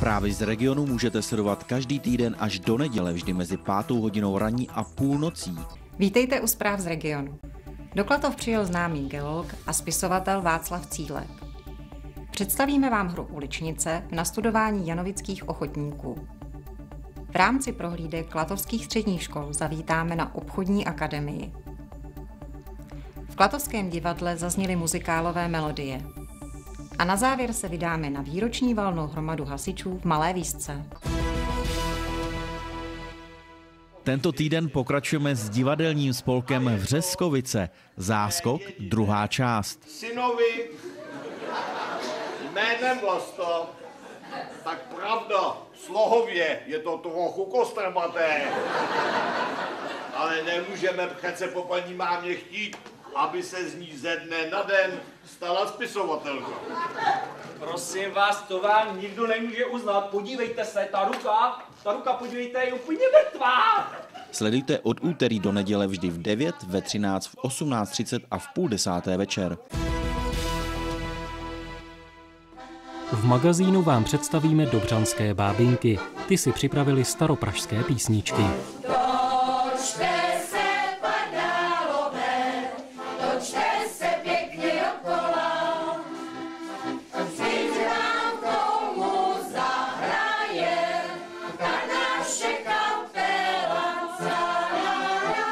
Zprávy z regionu můžete sledovat každý týden až do neděle, vždy mezi pátou hodinou raní a půlnocí. Vítejte u zpráv z regionu. Do Klatov přijel známý geolog a spisovatel Václav Cílek. Představíme vám hru Uličnice na studování janovických ochotníků. V rámci prohlídek klatovských středních škol zavítáme na obchodní akademii. V Klatovském divadle zazněly muzikálové melodie. A na závěr se vydáme na výroční valnou hromadu hasičů v Malé Výzce. Tento týden pokračujeme s divadelním spolkem Vřeskovice. Záskok, druhá část. synovi jménem Vlasta, tak pravda, slohově je to trochu kostrbaté. Ale nemůžeme přece po paní mámě chtít, aby se z ní ze dne na den stala spisovatelka. Prosím vás, to vám nikdo nemůže uznat. Podívejte se, ta ruka, ta ruka, podívejte, je úplně mrtvá. Sledujte od úterý do neděle vždy v 9, ve 13, v 18.30 a v půl desáté večer. V magazínu vám představíme dobřanské bábinky. Ty si připravili staropražské písničky. Točte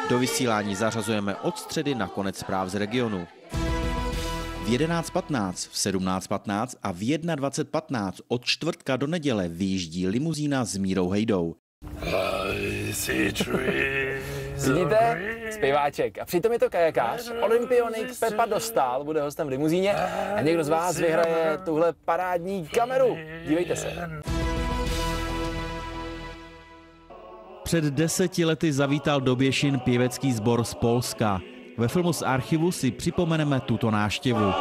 Do vysílání zařazujeme od středy na konec zpráv z regionu. V 11.15, v 17.15 a v 21.15 od čtvrtka do neděle vyjíždí limuzína s Mírou Hejdou. Vidíte? Zpěváček. A přitom je to kajakář. Olympionik Pepa Dostal bude hostem v limuzíně a někdo z vás vyhraje tuhle parádní kameru. Dívejte se. Před deseti lety zavítal do Běšin pěvecký sbor z Polska. Ve filmu z archivu si připomeneme tuto náštěvu.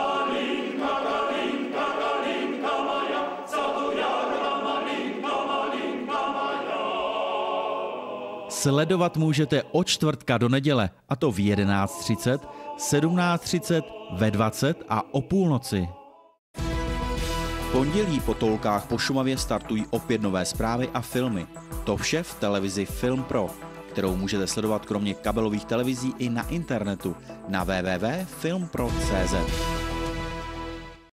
Sledovat můžete od čtvrtka do neděle, a to v 11.30, 17.30, ve 20 a o půlnoci. Pondělí po tolkách po Šumavě startují opět nové zprávy a filmy. To vše v televizi Film Pro, kterou můžete sledovat kromě kabelových televizí i na internetu na www.filmpro.cz.